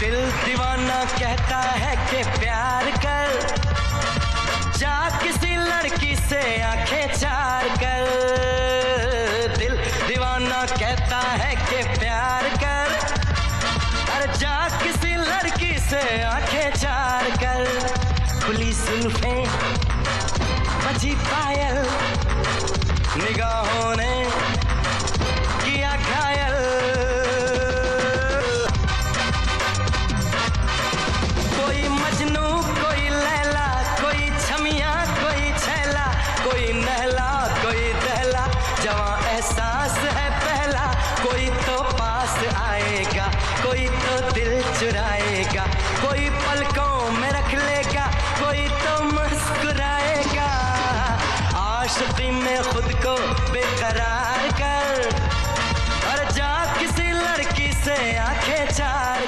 दिल दीवाना कहता है कि प्यार कर। जा किसी लड़की से आँखें चार कर। दिल दीवाना कहता है कि प्यार कर। अरे जा किसी लड़की से आँखें चार कर। खुली सुल्फें बजी पायल। एहसास है पहला, कोई तो पास आएगा, कोई तो दिल चुराएगा, कोई पलकों में रख लेगा, कोई तो मुस्कुराएगा। आशुकी में खुद को बेकरार कर, और जा किसी लड़की से आँखें चार